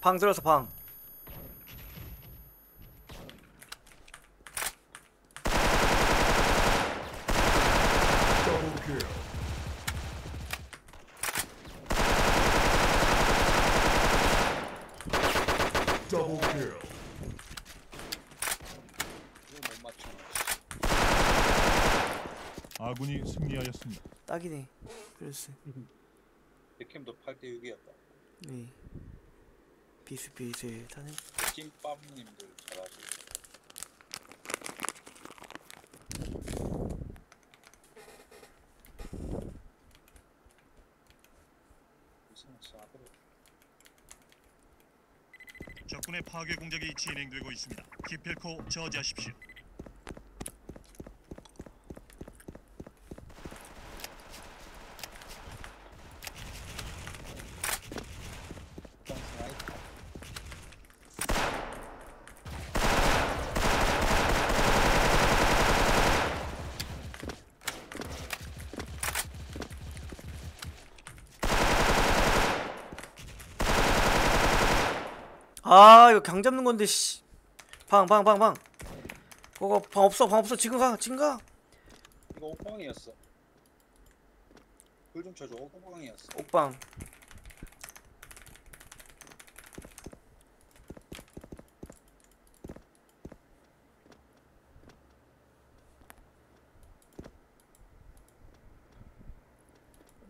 방 들어서 방. 아군이 승리하였습니다. 딱이네. 그랬어. 백캠도 8대 6이었다. 네. 비슷비슷하네. 찐빵님들 잘하시고. 이상한 사들 적군의 파괴 공작이 진행되고 있습니다. 기필코 저지하십시오. 아 이거 강 잡는 건데 씨. 방 방 방 방. 그거 방 없어 방 없어 지금 가 지금 가. 이거 옥방이었어. 불좀 쳐줘. 옥방이었어. 옥방.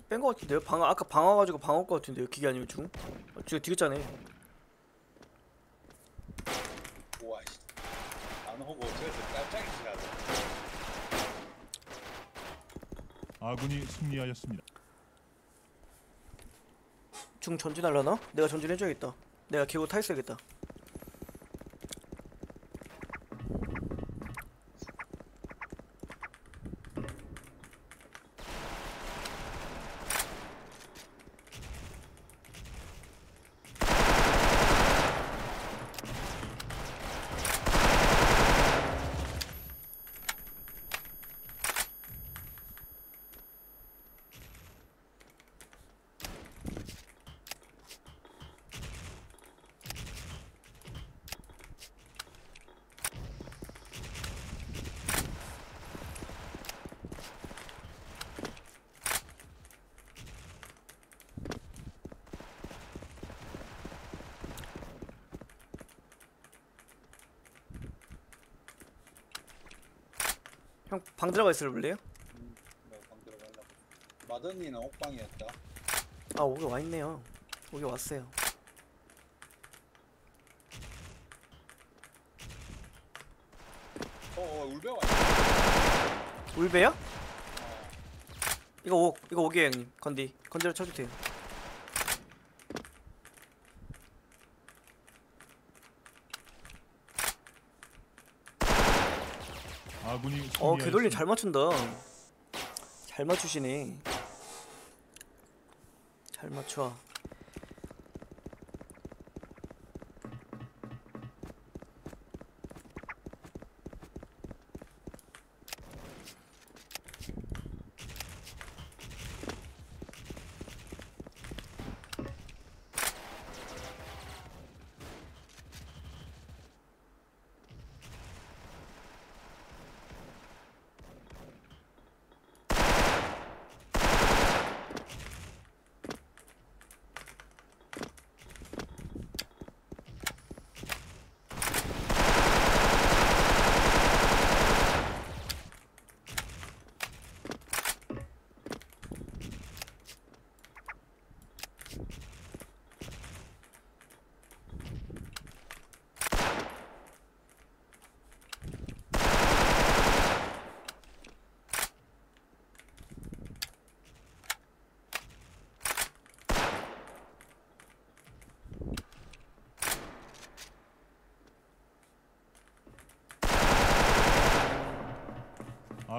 뺀 거 같은데요? 방 아까 방 와가지고 방올거 같은데요? 기계 아니면 중? 아, 지금 디귿자네. 우와 씨. 안 오고 저기서 깜짝이 지나가. 아군이 승리하였습니다. 중 전진하려나? 내가 전진해줘야겠다. 내가 개고 타 있어야겠다. 형 방 들어가 있어 볼래요? 음, 내가 방 들어가려고. 마더니는 옥방이었다. 아 오기 와 있네요. 오기 왔어요. 어, 어 울베 왔 울베야? 어. 이거 오 이거 오기에요 형님. 건디 건디로 쳐도 돼요. 아군이 어. 궤돌님 잘 맞춘다. 잘 맞추시네. 잘 맞춰.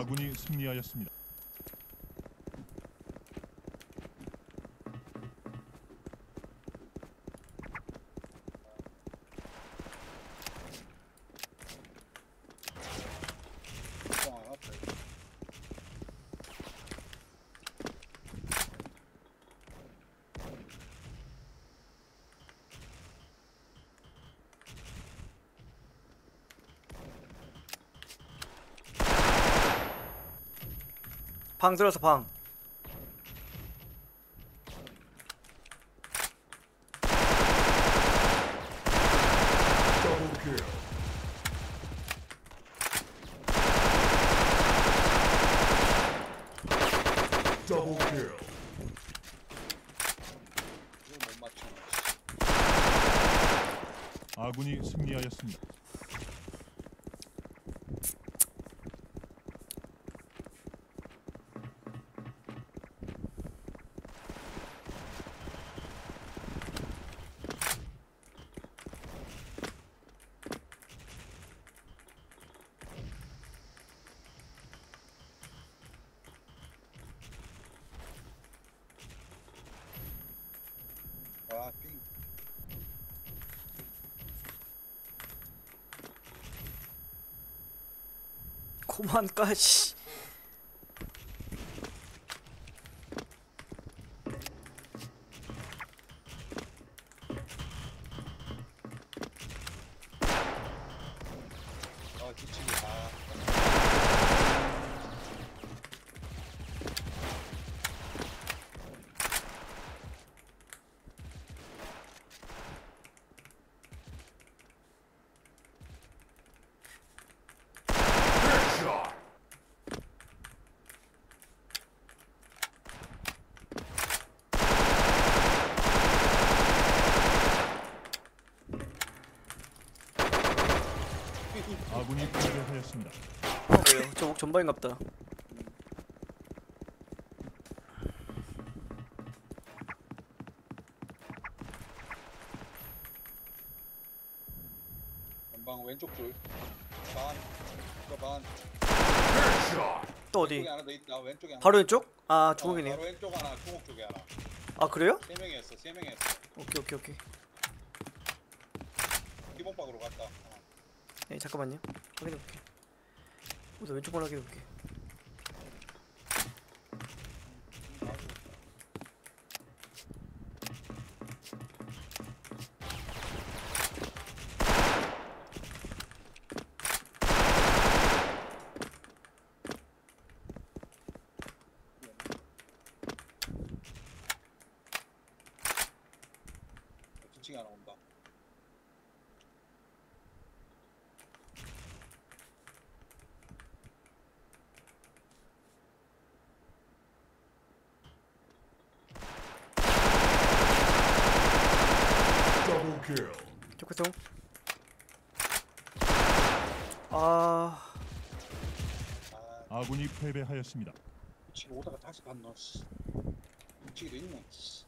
아군이 승리하였습니다. 방 들어서 방. 아군이 승리하였습니다. 고만까지. 아, 뒤치기. 아. Headshot. 아군이 패배하였습니다. 어, 왜요? 저 전방인갑다. 전방 왼쪽 줄. 반. 또 반. 또 왼쪽에 어디? 하나 더 있다. 왼쪽에 하나. 바로 왼쪽? 아 어, 중국이네요. 바로 왼쪽 하나, 중국 쪽에 하나. 아 그래요? 세 명이었어. 세 명이었어. 오케이 오케이 오케이. 기본박으로 갔다. 어. 네 잠깐만요. 확인해볼게. 우선 왼쪽 번 확인해볼게. 뒤치기 하나 온다. 조크통. 아 아, 아군이 패배하였습니다. 뒤치기 오다가 다시. 씨. 뒤치기도 있네. 씨.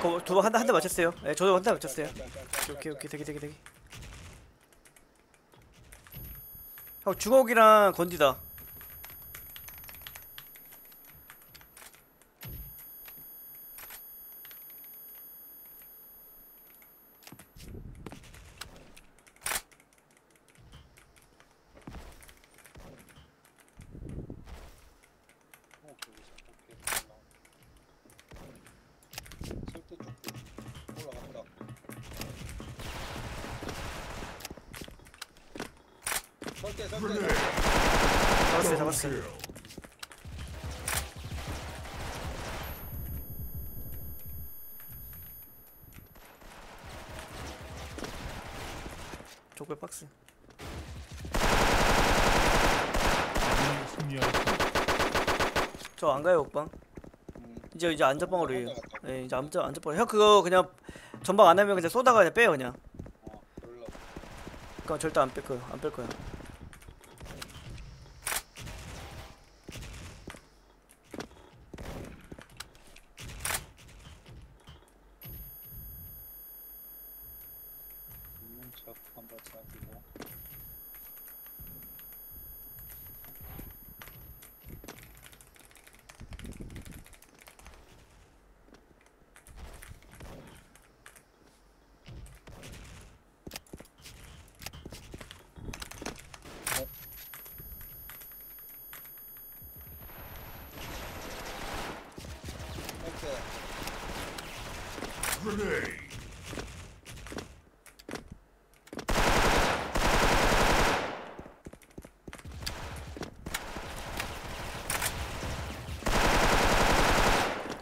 그거 저도 한대 한 대 맞췄어요. 네 저도 한 대 맞췄어요. 오케이 오케이 되게 되게 되게. 주걱이랑 건디다. 어, 저기서 오케이, 올라온다. 설대 쪽도 올라갔다. 설대 설대 Grenade. 잡았어요 잡았어요. 족발 박스. 저 안 가요 옥방. 음, 이제 이제 안전방으로 해요. 예 이제 안전 안전방. 형 그거 그냥 전방 안 하면 그냥 쏘다가 그냥 빼요 그냥. 어, 그러려고. 그건 절대 안 뺄 거야. 안 뺄 거야.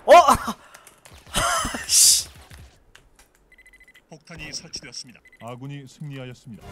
어! 폭탄이 설치되었습니다. 아군이 승리하였습니다.